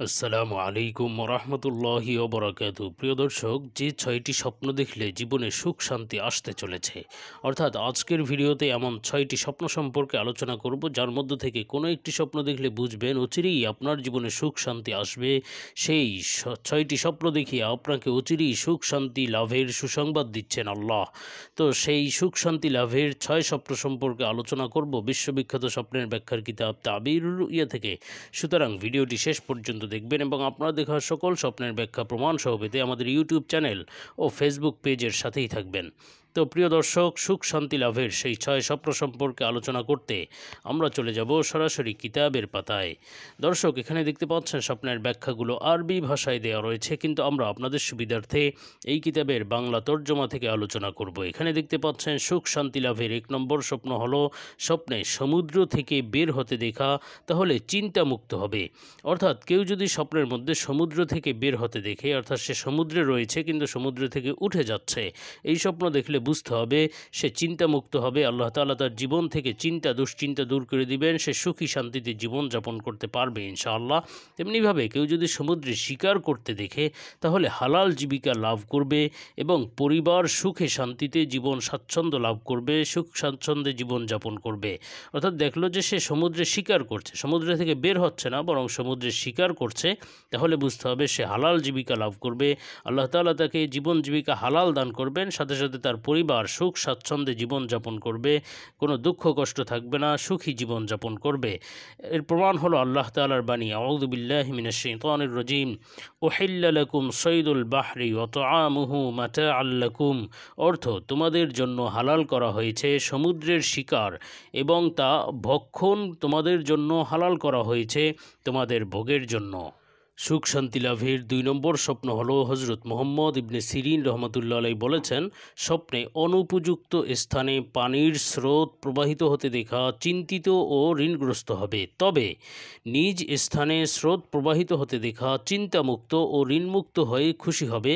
আসসালামু আলাইকুম রহমতুল্লাহি ওবরাকাতু। প্রিয় দর্শক, যে ছয়টি স্বপ্ন দেখলে জীবনে সুখ, শান্তি আসতে চলেছে। অর্থাৎ আজকের ভিডিওতে এমন ছয়টি স্বপ্ন সম্পর্কে আলোচনা করব, যার মধ্য থেকে কোনো একটি স্বপ্ন দেখলে বুঝবেন অচিরেই আপনার জীবনে সুখ, শান্তি আসবে। সেই ছয়টি স্বপ্ন দেখিয়ে আপনাকে অচিরেই সুখ, শান্তি, লাভের সুসংবাদ দিচ্ছেন আল্লাহ। তো সেই সুখ, শান্তি, লাভের ছয় স্বপ্ন সম্পর্কে আলোচনা করব। বিশ্ববিখ্যাত স্বপ্নের ব্যাখ্যার কিতাব তাবির ইয়া থেকে। সুতরাং ভিডিওটি শেষ পর্যন্ত দেখবেন এবং আপনারা দেখা সকল স্বপ্নের ব্যাখ্যা, প্রমাণ সহ পেতে আমাদের ইউটিউব চ্যানেল ও ফেসবুক পেজের সাথেই থাকবেন। তো প্রিয় দর্শক, সুখ শান্তি লাভের সেই ছয় স্বপ্ন সম্পর্কে আলোচনা করতে আমরা চলে যাব সরাসরি কিতাবের পাতায়। দর্শক, এখানে দেখতে পাচ্ছেন স্বপ্নের ব্যাখ্যাগুলো আরবি ভাষায় দেওয়া রয়েছে, কিন্তু আমরা আপনাদের সুবিধার্থে এই কিতাবের বাংলা তর্জমা থেকে আলোচনা করব। এখানে দেখতে পাচ্ছেন, সুখ শান্তি লাভের এক নম্বর স্বপ্ন হলো স্বপ্নে সমুদ্র থেকে বের হতে দেখা, তাহলে চিন্তামুক্ত হবে। অর্থাৎ কেউ যদি স্বপ্নের মধ্যে সমুদ্র থেকে বের হতে দেখে, অর্থাৎ সে সমুদ্রে রয়েছে, কিন্তু সমুদ্র থেকে উঠে যাচ্ছে, এই স্বপ্ন দেখলে বুঝতে হবে, সে চিন্তামুক্ত হবে। আল্লাহ তাআলা তার জীবন থেকে চিন্তা দুশ্চিন্তা দূর করে দিবেন। সে সুখী শান্তিতে জীবন যাপন করতে পারবে ইনশাআল্লাহ। তেমনিভাবে কেউ যদি সমুদ্রে শিকার করতে দেখে, তাহলে হালাল জীবিকা লাভ করবে এবং পরিবার সুখে শান্তিতে জীবন স্বাচ্ছন্দ্য লাভ করবে, সুখ স্বাচ্ছন্দ্যে জীবন যাপন করবে। অর্থাৎ দেখল যে সে সমুদ্রে শিকার করছে। সমুদ্র থেকে বের হচ্ছে না, বরং সমুদ্রে শিকার করছে। তাহলে বুঝতে হবে সে হালাল জীবিকা লাভ করবে। আল্লাহ তাআলা তাকে জীবন জীবিকা হালাল দান করবেন, সাথে সাথে তার পরিবার সুখ স্বাচ্ছন্দ্যে জীবন যাপন করবে, কোনো দুঃখ কষ্ট থাকবে না, সুখী জীবন যাপন করবে। এর প্রমাণ হলো আল্লাহ তাআলার বাণী, আউযু বিল্লাহি মিনাশ শাইতানির রাজিম, উহিল্লা লাকুম সৈদুল বাহরি ওয়া তুআমুহু মাতাআল লাকুম। অর্থ, তোমাদের জন্য হালাল করা হয়েছে সমুদ্রের শিকার এবং তা ভক্ষণ তোমাদের জন্য হালাল করা হয়েছে তোমাদের ভোগের জন্য। সুখ শান্তি লাভের দুই নম্বর স্বপ্ন হলো হজরত মোহাম্মদ ইবনে সিরিন রহমতুল্লা আলাই বলেছেন, স্বপ্নে অনুপযুক্ত স্থানে পানির স্রোত প্রবাহিত হতে দেখা চিন্তিত ও ঋণগ্রস্ত হবে। তবে নিজ স্থানে স্রোত প্রবাহিত হতে দেখা চিন্তামুক্ত ও ঋণমুক্ত হয়ে খুশি হবে।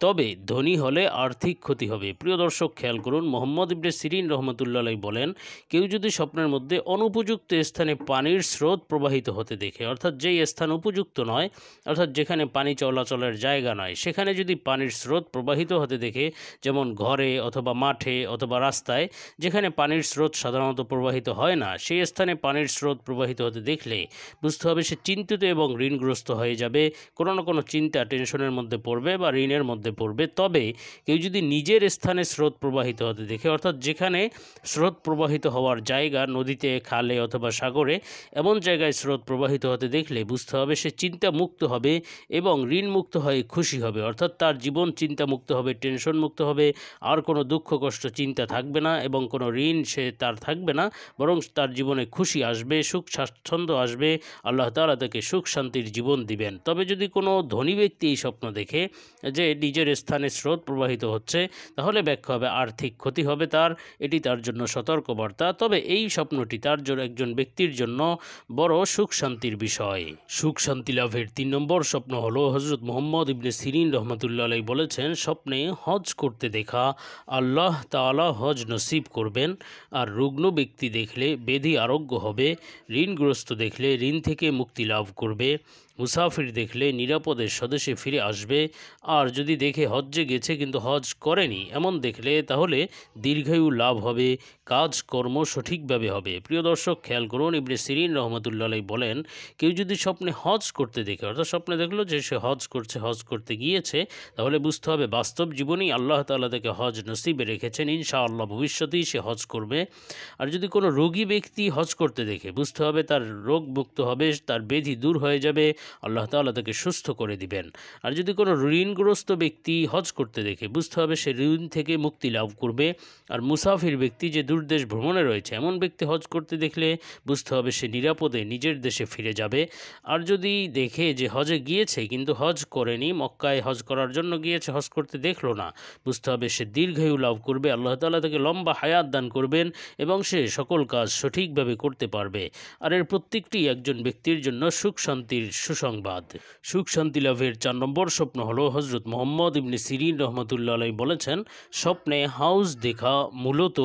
তবে ধনী হলে আর্থিক ক্ষতি হবে। প্রিয় দর্শক, খেয়াল করুন, মোহাম্মদ ইবনে সিরিন রহমতুল্লাহ বলেন, কেউ যদি স্বপ্নের মধ্যে অনুপযুক্ত স্থানে পানির স্রোত প্রবাহিত হতে দেখে, অর্থাৎ যেই স্থান উপযুক্ত নয়, অর্থাৎ যেখানে পানি চলাচলের জায়গা নয়, সেখানে যদি পানির স্রোত প্রবাহিত হতে দেখে, যেমন ঘরে অথবা মাঠে অথবা রাস্তায়, যেখানে পানির স্রোত সাধারণত প্রবাহিত হয় না, সেই স্থানে পানির স্রোত প্রবাহিত হতে দেখলে বুঝতে হবে সে চিন্তিত এবং ঋণগ্রস্ত হয়ে যাবে। কোনো না কোনো চিন্তা টেনশনের মধ্যে পড়বে বা ঋণের মধ্যে পড়বে। তবে কেউ যদি নিজের স্থানে স্রোত প্রবাহিত হতে দেখে, অর্থাৎ যেখানে স্রোত প্রবাহিত হওয়ার জায়গা, নদীতে, খালে অথবা সাগরে এমন জায়গায় স্রোত প্রবাহিত হতে দেখলে বুঝতে হবে সে চিন্তা মুক্ত হবে এবং ঋণ মুক্ত হয়ে খুশি হবে। অর্থাৎ তার জীবন চিন্তা মুক্ত হবে, টেনশন মুক্ত হবে, আর কোনো দুঃখ, কষ্ট, চিন্তা থাকবে না এবং কোনো ঋণ সে তার থাকবে না, বরং তার জীবনে খুশি আসবে, সুখ, স্বাচ্ছন্দ্য আসবে, আল্লাহ তাআলা তাকে সুখ, শান্তির জীবন দিবেন। তবে যদি কোনো ধনী ব্যক্তি এই স্বপ্ন দেখে যে, নিজের স্থানে স্রোত প্রবাহিত হচ্ছে, তাহলে ব্যাখ্যা হবে আর্থিক ক্ষতি হবে তার, এটি তার জন্য সতর্কবার্তা। তবে এই স্বপ্নটি তার জন্য একজন ব্যক্তির জন্য বড় সুখ শান্তির বিষয়। সুখ শান্তি লাভের তিন নম্বর স্বপ্ন হলো হজরত মোহাম্মদ ইবনে সিরিন রহমতুল্লাহ বলেছেন, স্বপ্নে হজ করতে দেখা, আল্লাহ তাআলা হজ নসিব করবেন, আর রুগ্ন ব্যক্তি দেখলে বেধি আরোগ্য হবে, ঋণগ্রস্ত দেখলে ঋণ থেকে মুক্তি লাভ করবে মুসাফির দেখলে নিরাপদে স্বদেশে ফিরে আসবে। আর যদি দেখে হজ্জে গেছে কিন্তু হজ করেনি, এমন দেখলে তাহলে দীর্ঘায়ু লাভ হবে, কাজ কর্ম সঠিকভাবে হবে। প্রিয় দর্শক, খেয়াল করুন, ইবনে সিরিন রহমতুল্লাহ বলেন, কেউ যদি স্বপ্নে হজ করতে দেখে, অর্থাৎ স্বপ্নে দেখল যে সে হজ করছে হজ করতে গিয়েছে, তাহলে বুঝতে হবে বাস্তব জীবনেই আল্লাহ তাআলা তাকে হজ নসিবে রেখেছেন, ইনশাআল্লাহ ভবিষ্যতেই সে হজ করবে। আর যদি কোনো রোগী ব্যক্তি হজ করতে দেখে, বুঝতে হবে তার রোগ মুক্ত হবে, তার বেধি দূর হয়ে যাবে আল্লাহ তাআলা তাকে সুস্থ করে দিবেন। আর যদি কোনো ঋণগ্রস্ত ব্যক্তি হজ করতে দেখে, বুঝতে হবে সে ঋণ থেকে মুক্তি লাভ করবে। আর মুসাফির ব্যক্তি যে দূরদেশ ভ্রমণে রয়েছে, এমন ব্যক্তি হজ করতে দেখলে বুঝতে হবে সে নিরাপদে নিজের দেশে ফিরে যাবে। আর যদি দেখে যে হজে গিয়েছে, কিন্তু হজ করেনি, মক্কায় হজ করার জন্য গিয়েছে, হজ করতে দেখল না, বুঝতে হবে সে দীর্ঘায়ু লাভ করবে। আল্লাহ তাআলা তাকে লম্বা হায়াত দান করবেন এবং সে সকল কাজ সঠিকভাবে করতে পারবে। আর এর প্রত্যেকটি একজন ব্যক্তির জন্য সুখ শান্তির সুসংবাদ। সুখ শান্তি লাভের চার নম্বর স্বপ্ন হলো হজরত মোহাম্মদ ইবনে সিরিন রহমতুল্লাহ আলাই বলেছেন, স্বপ্নে হাউস দেখা মূলত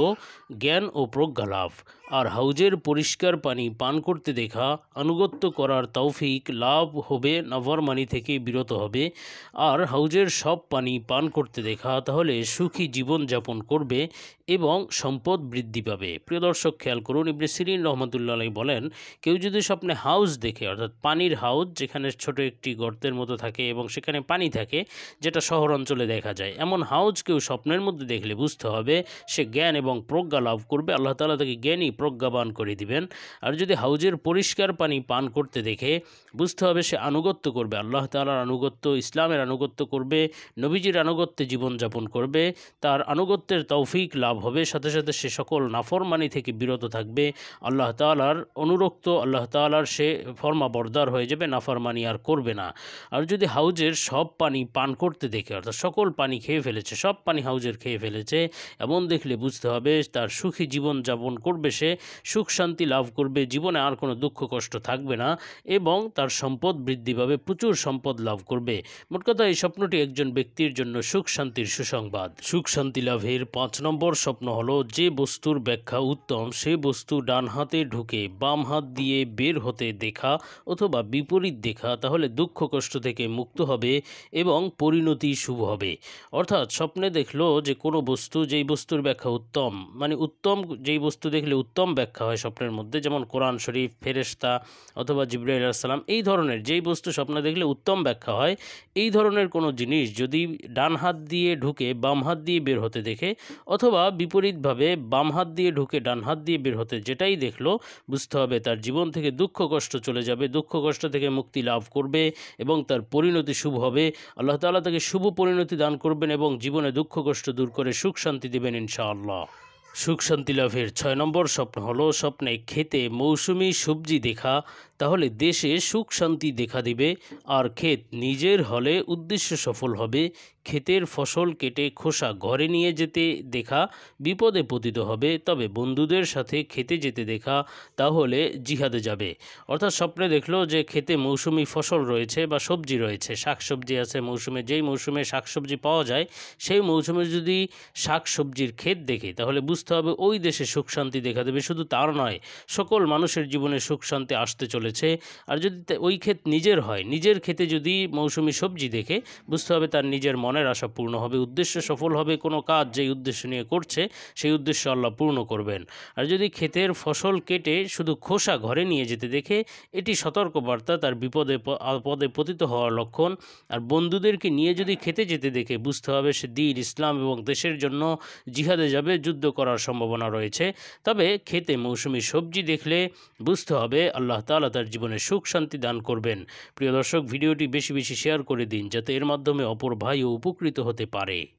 জ্ঞান ও প্রজ্ঞা লাভ। আর হাউজের পরিষ্কার পানি পান করতে দেখা, আনুগত্য করার তৌফিক লাভ হবে নাফরমানি থেকে বিরত হবে। আর হাউজের সব পানি পান করতে দেখা, তাহলে সুখী জীবন যাপন করবে এবং সম্পদ বৃদ্ধি পাবে। প্রিয় দর্শক, খেয়াল করুন, ইবনে সিরিন রহমতুল্লাহ বলেন, কেউ যদি স্বপ্নে হাউস দেখে, অর্থাৎ পানির হাউস যেখানে ছোট একটি গর্তের মতো থাকে এবং সেখানে পানি থাকে, যেটা শহর অঞ্চলে দেখা যায়, এমন হাউজ কেউ স্বপ্নের মধ্যে দেখলে বুঝতে হবে, সে জ্ঞান এবং প্রজ্ঞা লাভ করবে। আল্লাহ তালা তাকে জ্ঞানী প্রজ্ঞাবান করে দিবেন। আর যদি হাউজের পরিষ্কার পানি পান করতে দেখে, বুঝতে হবে সে আনুগত্য করবে। আল্লাহ তালার আনুগত্য, ইসলামের আনুগত্য করবে, নবীজির আনুগত্যে জীবনযাপন করবে, তার আনুগত্যের তৌফিক লাভ হবে। সাথে সাথে সে সকল নাফরমানি থেকে বিরত থাকবে। আল্লাহ তালার অনুরক্ত, আল্লাহ তালার সে ফর্মা বরদার হয়ে যাবে, নাফরমানি আর করবে না। আর যদি হাউজের সব পানি পান করতে দেখে, অর্থাৎ সকল পানি খেয়ে ফেলেছে, সব পানি হাউজের খেয়ে ফেলেছে, এমন দেখলে বুঝতে হবে তার সুখী জীবন যাপন করবে সে। সুখ শান্তি লাভ করবে, জীবনে আর কোনো দুঃখ কষ্ট থাকবে না এবং তার সম্পদ বৃদ্ধি পাবে, প্রচুর সম্পদ লাভ করবে। মোট কথা, এই স্বপ্নটি একজন ব্যক্তির জন্য সুখ শান্তির সুসংবাদ। সুখ শান্তি লাভের পাঁচ নম্বর স্বপ্ন হলো, যে বস্তুর ব্যাখ্যা উত্তম, সে বস্তু ডান হাতে ঢুকে বাম হাত দিয়ে বের হতে দেখা অথবা বিপরীত দেখা, তাহলে দুঃখ কষ্ট থেকে মুক্ত হবে এবং পরিণতি শুভ হবে। অর্থাৎ স্বপ্নে দেখল যে কোনো বস্তু, যেই বস্তুর ব্যাখ্যা উত্তম মানে উত্তম যেই বস্তু দেখলে উত্তম ব্যাখ্যা হয় স্বপ্নের মধ্যে, যেমন কোরআন শরীফ, ফেরেশতা অথবা জিব্রাইল সালাম, এই ধরনের যেই বস্তু স্বপ্নে দেখলে উত্তম ব্যাখ্যা হয়, এই ধরনের কোনো জিনিস যদি ডান হাত দিয়ে ঢুকে বাম হাত দিয়ে বের হতে দেখে অথবা বিপরীতভাবে বাম হাত দিয়ে ঢুকে ডান হাত দিয়ে বের হতে যেটাই দেখল, বুঝতে হবে তার জীবন থেকে দুঃখ কষ্ট চলে যাবে, দুঃখ কষ্ট থেকে মুক্তি লাভ করবে এবং তার পরিণতি শুভ হবে। আল্লাহ তাআলা তাকে শুভ পরিণতি দান করবেন এবং জীবনে দুঃখ কষ্ট দূর করে সুখ শান্তি দেবেন ইনশাআল্লাহ। সুখ শান্তি লাভের ছয় নম্বর স্বপ্ন হলো স্বপ্নে খেতে মৌসুমি সবজি দেখা তাহলে দেশে সুখ শান্তি দেখা দিবে, আর ক্ষেত নিজের হলে উদ্দেশ্য সফল হবে। ক্ষেতের ফসল কেটে খোসা ঘরে নিয়ে যেতে দেখা, বিপদে পতিত হবে। তবে বন্ধুদের সাথে খেতে যেতে দেখা, তাহলে জিহাদে যাবে। অর্থাৎ স্বপ্নে দেখল যে খেতে মৌসুমি ফসল রয়েছে বা সবজি রয়েছে। শাকসবজি আছে মৌসুমে, যেই মৌসুমে শাকসবজি পাওয়া যায়, সেই মৌসুমে যদি শাকসবজির ক্ষেত দেখে, তাহলে বুঝতে হবে ওই দেশে সুখ শান্তি দেখা দেবে। শুধু তার নয়, সকল মানুষের জীবনে সুখ শান্তি আসতে চলেছে আর যদি ওই ক্ষেত নিজের হয়, নিজের ক্ষেতে যদি মৌসুমি সবজি দেখে, বুঝতে হবে তার নিজের মনের আশা পূর্ণ হবে, উদ্দেশ্য সফল হবে, কোনো কাজ যেই উদ্দেশ্য নিয়ে করছে, সেই উদ্দেশ্য আল্লাহ পূর্ণ করবেন। আর যদি ক্ষেতের ফসল কেটে শুধু খোসা ঘরে নিয়ে যেতে দেখে, এটি সতর্কবার্তা, তার বিপদে প- আপদে পতিত হওয়ার লক্ষণ। আর বন্ধুদেরকে নিয়ে যদি খেতে যেতে দেখে, বুঝতে হবে সে দিন ইসলাম এবং দেশের জন্য জিহাদে যাবে, যুদ্ধ করার সম্ভাবনা রয়েছে। তবে খেতে মৌসুমি সবজি দেখলে, বুঝতে হবে আল্লাহ তাআলা তার জীবনে সুখ, শান্তি দান করবেন। প্রিয় দর্শক, ভিডিওটি বেশি বেশি শেয়ার করে দিন, যাতে এর মাধ্যমে অপর ভাইও উপকৃত হতে পারে।